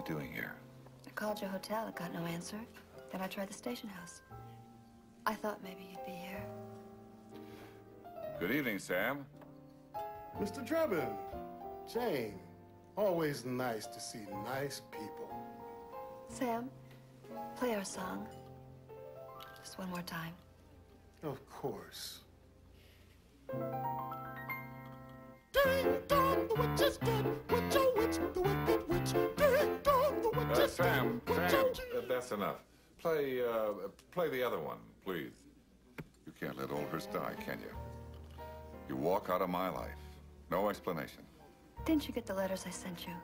you doing here? I called your hotel. I got no answer. Then I tried the station house. I thought maybe you'd be here. Good evening, Sam. Mr. Drebin, Jane, always nice to see nice people. Sam, play our song. Just one more time. Of course. Ding dong, the witch is dead. Uh, Sam, Sam, uh, that's enough. Play, uh, play the other one, please. You can't let Oldhurst die, can you? You walk out of my life. No explanation. Didn't you get the letters I sent you?